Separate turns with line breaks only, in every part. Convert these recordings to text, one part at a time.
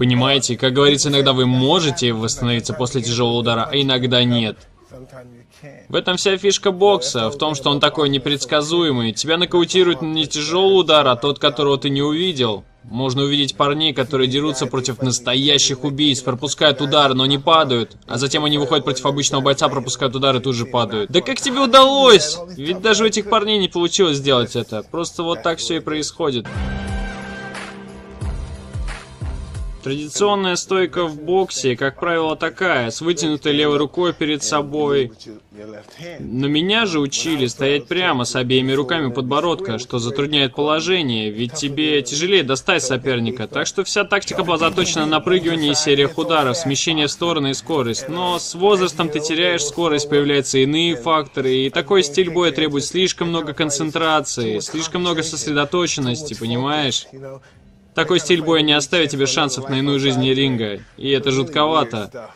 Понимаете, как говорится, иногда вы можете восстановиться после тяжелого удара, а иногда нет. В этом вся фишка бокса, в том, что он такой непредсказуемый. Тебя нокаутирует не тяжелый удар, а тот, которого ты не увидел. Можно увидеть парней, которые дерутся против настоящих убийц, пропускают удары, но не падают. А затем они выходят против обычного бойца, пропускают удары и тут же падают. Да как тебе удалось? Ведь даже у этих парней не получилось сделать это. Просто вот так все и происходит. Традиционная стойка в боксе, как правило, такая, с вытянутой левой рукой перед собой. Но меня же учили стоять прямо с обеими руками подбородка, что затрудняет положение, ведь тебе тяжелее достать соперника. Так что вся тактика была заточена на прыгивание и сериях ударов, смещение в стороны и скорость. Но с возрастом ты теряешь скорость, появляются иные факторы, и такой стиль боя требует слишком много концентрации, слишком много сосредоточенности, понимаешь? Такой стиль боя не оставит тебе шансов на иную жизнь ринга, и это жутковато.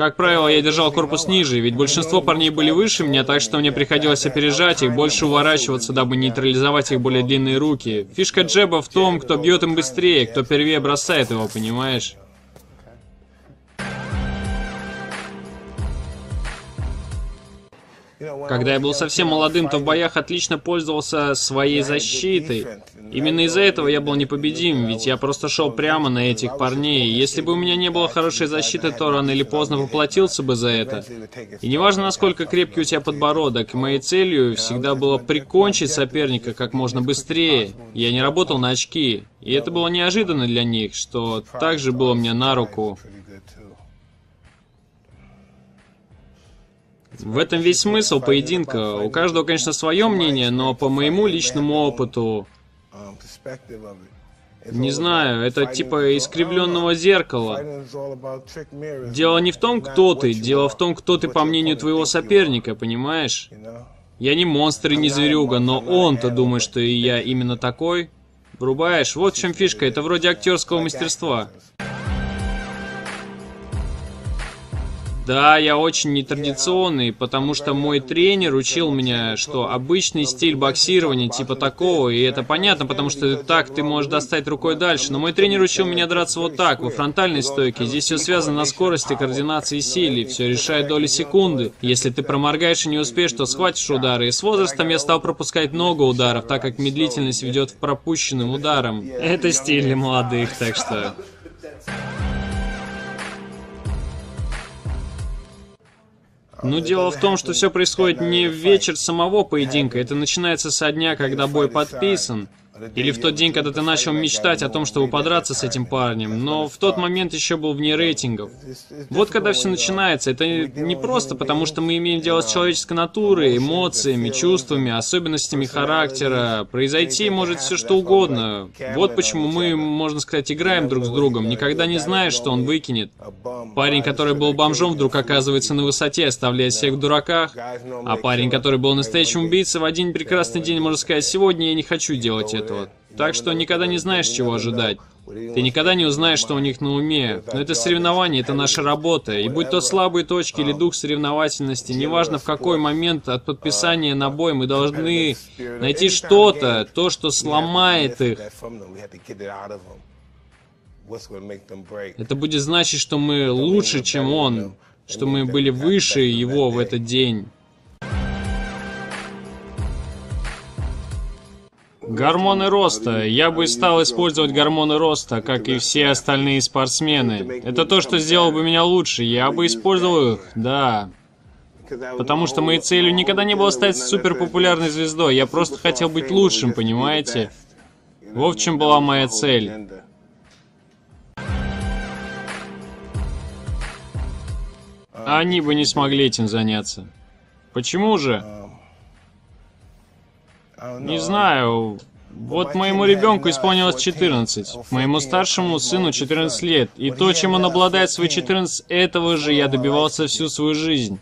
Как правило, я держал корпус ниже, ведь большинство парней были выше меня, так что мне приходилось опережать их, больше уворачиваться, дабы нейтрализовать их более длинные руки. Фишка джеба в том, кто бьет им быстрее, кто первее бросает его, понимаешь? Когда я был совсем молодым, то в боях отлично пользовался своей защитой. Именно из-за этого я был непобедим, ведь я просто шел прямо на этих парней. Если бы у меня не было хорошей защиты, то рано или поздно поплатился бы за это. И неважно, насколько крепкий у тебя подбородок, моей целью всегда было прикончить соперника как можно быстрее. Я не работал на очки, и это было неожиданно для них, что также было мне на руку. В этом весь смысл поединка. У каждого, конечно, свое мнение, но по моему личному опыту, не знаю, это типа искривленного зеркала. Дело не в том, кто ты, дело в том, кто ты по мнению твоего соперника, понимаешь? Я не монстр и не зверюга, но он-то думает, что и я именно такой. Врубаешь? Вот в чем фишка, это вроде актерского мастерства. Да, я очень нетрадиционный, потому что мой тренер учил меня, что обычный стиль боксирования типа такого, и это понятно, потому что так ты можешь достать рукой дальше. Но мой тренер учил меня драться вот так, во фронтальной стойке. Здесь все связано на скорости, координации и силе. Все решает доли секунды. Если ты проморгаешь и не успеешь, то схватишь удары. И с возрастом я стал пропускать много ударов, так как медлительность ведет к пропущенным ударам. Это стиль молодых, так что... Но дело в том, что все происходит не в вечер самого поединка, это начинается со дня, когда бой подписан. Или в тот день, когда ты начал мечтать о том, чтобы подраться с этим парнем, но в тот момент еще был вне рейтингов. Вот когда все начинается, это не просто потому, что мы имеем дело с человеческой натурой, эмоциями, чувствами, особенностями характера. Произойти может все что угодно. Вот почему мы, можно сказать, играем друг с другом, никогда не знаешь, что он выкинет. Парень, который был бомжом, вдруг оказывается на высоте, оставляя всех в дураках. А парень, который был настоящим убийцей, в один прекрасный день может сказать, сегодня я не хочу делать это этого. Так что никогда не знаешь, чего ожидать. Ты никогда не узнаешь, что у них на уме. Но это соревнование, это наша работа. И будь то слабые точки или дух соревновательности, неважно в какой момент от подписания на бой, мы должны найти что-то, то, что сломает их. Это будет значить, что мы лучше, чем он, что мы были выше его в этот день. Гормоны роста. Я бы стал использовать гормоны роста, как и все остальные спортсмены. Это то, что сделало бы меня лучше. Я бы использовал их, да. Потому что моей целью никогда не было стать суперпопулярной звездой. Я просто хотел быть лучшим, понимаете? Вот в чем была моя цель. Они бы не смогли этим заняться. Почему же? Не знаю. Вот моему ребенку исполнилось 14, моему старшему сыну 14 лет, и то, чем он обладает в свои 14, этого же я добивался всю свою жизнь.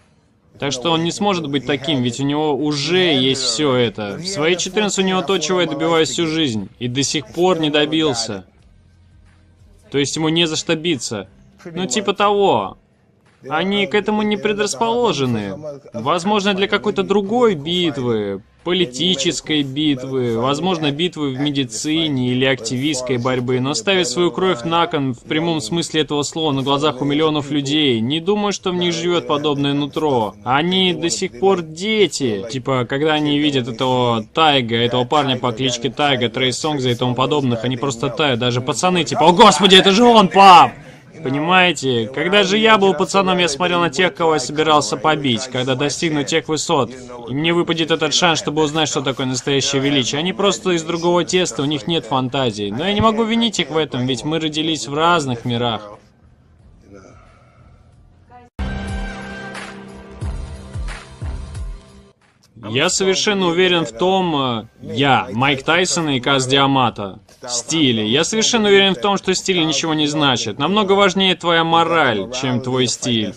Так что он не сможет быть таким, ведь у него уже есть все это. В свои 14 у него то, чего я добиваюсь всю жизнь, и до сих пор не добился. То есть ему не за что биться. Ну, типа того. Они к этому не предрасположены. Возможно, для какой-то другой битвы, политической битвы, возможно, битвы в медицине или активистской борьбы, но ставить свою кровь на кон в прямом смысле этого слова на глазах у миллионов людей. Не думаю, что в них живет подобное нутро. Они до сих пор дети. Типа, когда они видят этого Тайга, этого парня по кличке Тайга, Трей Сонгза и тому подобных, они просто тают. Даже пацаны, типа, о господи, это же он, пап! Понимаете, когда же я был пацаном, я смотрел на тех, кого я собирался побить, когда достигну тех высот. И мне выпадет этот шанс, чтобы узнать, что такое настоящее величие. Они просто из другого теста, у них нет фантазии. Но я не могу винить их в этом, ведь мы родились в разных мирах. Я совершенно уверен в том, э, я, Майк Тайсон и Каз Диамата, стиле. Я совершенно уверен в том, что стиль ничего не значит. Намного важнее твоя мораль, чем твой стиль.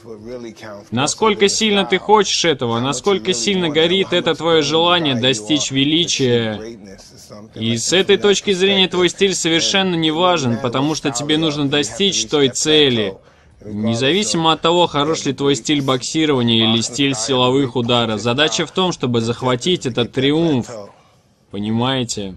Насколько сильно ты хочешь этого, насколько сильно горит это твое желание достичь величия. И с этой точки зрения твой стиль совершенно не важен, потому что тебе нужно достичь той цели. Независимо от того, хорош ли твой стиль боксирования или стиль силовых ударов, задача в том, чтобы захватить этот триумф. Понимаете?